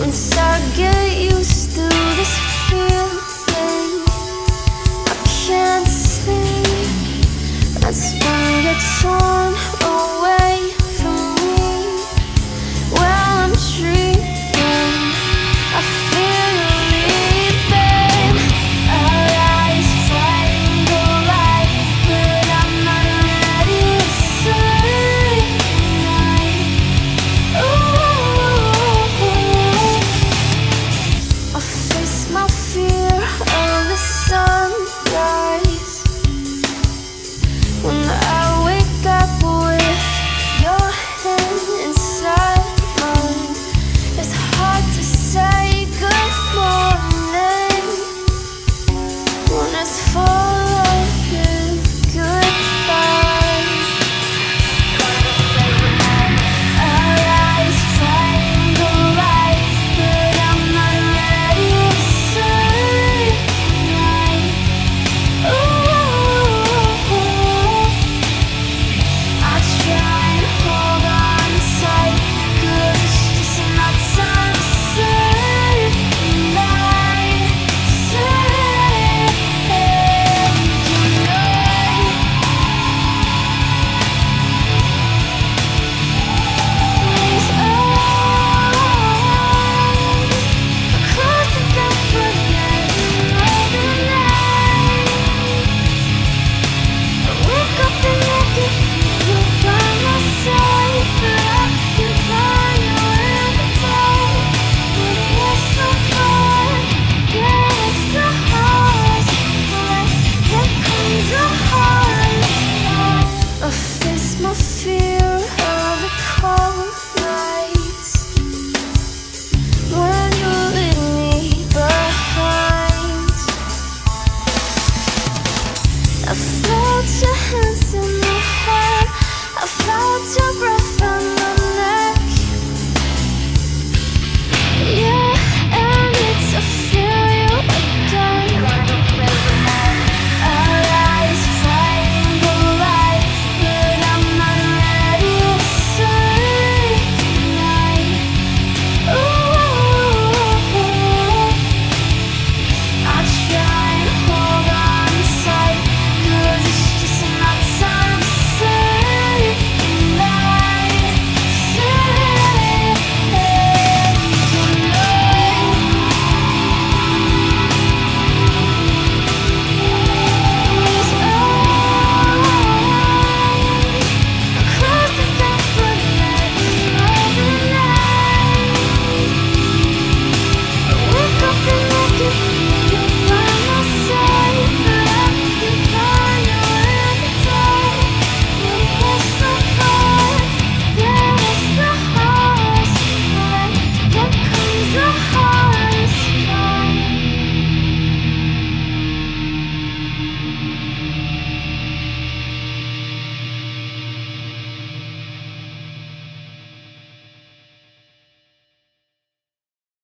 Once I get used